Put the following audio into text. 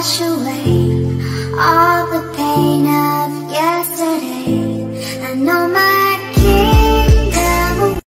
wash away all